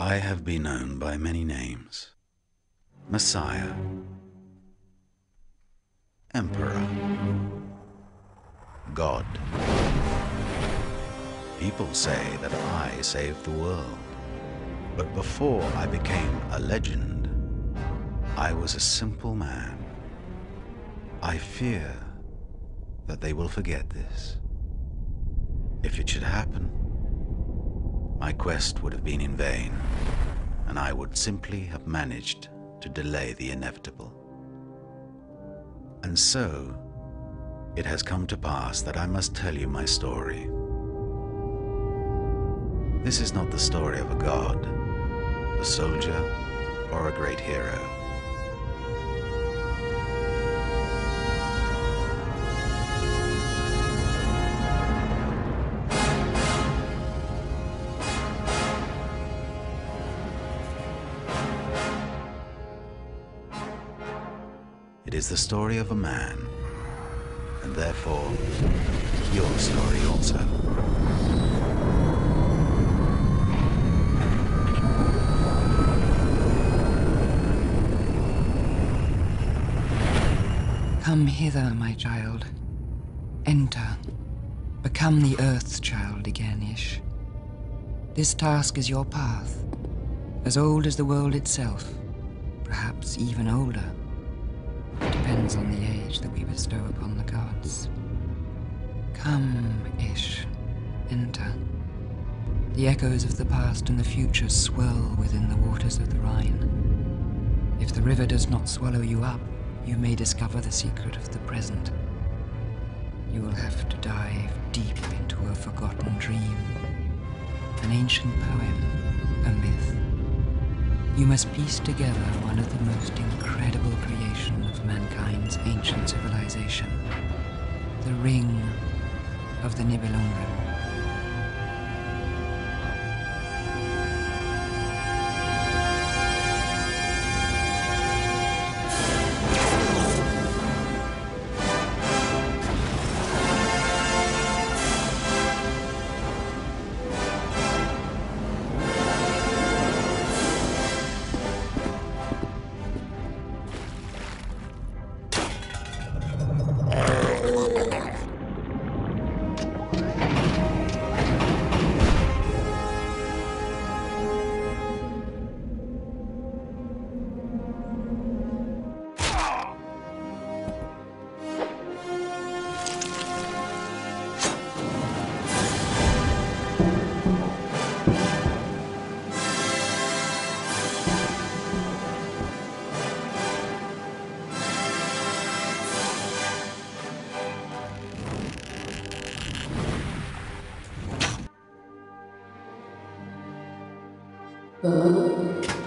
I have been known by many names Messiah, Emperor, God. People say that I saved the world. But before I became a legend, I was a simple man. I fear that they will forget this. If it should happen, my quest would have been in vain, and I would simply have managed to delay the inevitable. And so, it has come to pass that I must tell you my story. This is not the story of a god, a soldier, or a great hero. It is the story of a man, and therefore your story also. Come hither, my child. Enter. Become the Earth's child again, Ish. This task is your path, as old as the world itself, perhaps even older. Depends on the age that we bestow upon the gods. Come, Ish. Enter. The echoes of the past and the future swirl within the waters of the Rhine. If the river does not swallow you up, you may discover the secret of the present. You will have to dive deep into a forgotten dream, an ancient poem, a myth. You must piece together one of the most incredible creations of mankind's ancient civilization, the Ring of the Nibelungen. Uh.